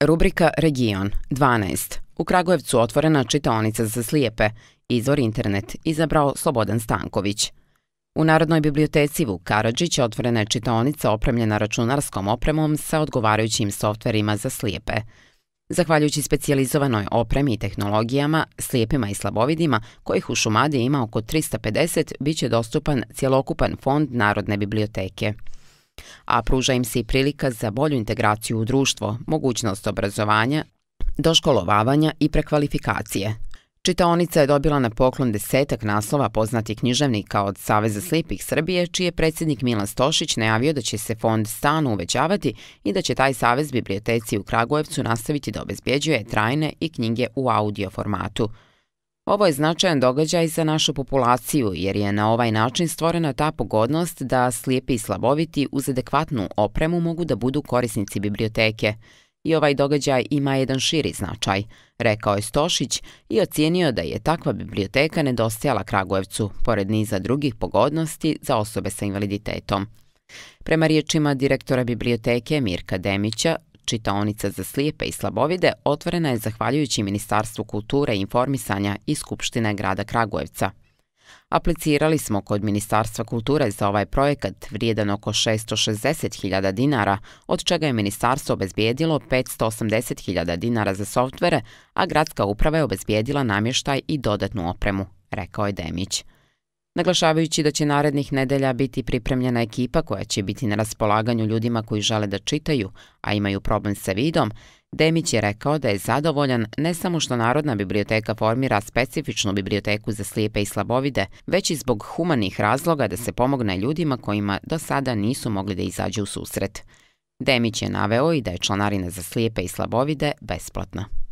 Rubrika Region 12. U Kragujevcu otvorena čitaonica za slijepe. Izvor internet izabrao Slobodan Stanković. U Narodnoj biblioteci Vuk Karadžić otvorena je čitaonica opremljena računarskom opremom sa odgovarajućim softverima za slijepe. Zahvaljujući specijalizovanoj opremi i tehnologijama, slijepima i slabovidima, kojih u Šumadi ima oko 350, bit će dostupan cjelokupan fond Narodne biblioteke a pruža im se i prilika za bolju integraciju u društvo, mogućnost obrazovanja, doškolovavanja i prekvalifikacije. Čitaonica je dobila na poklon desetak naslova poznatih književnika od Saveza slijepih Srbije, čiji je predsjednik Milan Stošić najavio da će se fond stanu uvećavati i da će taj Savez biblioteci u Kragujevcu nastaviti da obezbjeđuje trajne i knjige u audio formatu – Ovo je značajan događaj za našu populaciju jer je na ovaj način stvorena ta pogodnost da slijepi i slaboviti uz adekvatnu opremu mogu da budu korisnici biblioteke. I ovaj događaj ima jedan širi značaj, rekao je Stošić i ocijenio da je takva biblioteka nedostajala Kragujevcu, pored niza drugih pogodnosti za osobe sa invaliditetom. Prema riječima direktora biblioteke Mirka Demića, čitaonica za slijepe i slabovide otvorena je zahvaljujući Ministarstvu kulture i informisanja i Skupštine grada Kragujevca. Aplicirali smo kod Ministarstva kulture za ovaj projekat vrijedan oko 660.000 dinara, od čega je Ministarstvo obezbijedilo 580.000 dinara za softvere, a gradska uprava je obezbijedila namještaj i dodatnu opremu, rekao je Demić. Naglašavajući da će narednih nedelja biti pripremljena ekipa koja će biti na raspolaganju ljudima koji žele da čitaju, a imaju problem sa vidom, Demić je rekao da je zadovoljan ne samo što Narodna biblioteka formira specifičnu biblioteku za slijepe i slabovide, već i zbog humanih razloga da se pomogne ljudima kojima do sada nisu mogli da izađu u susret. Demić je naveo i da je članarina za slijepe i slabovide besplatna.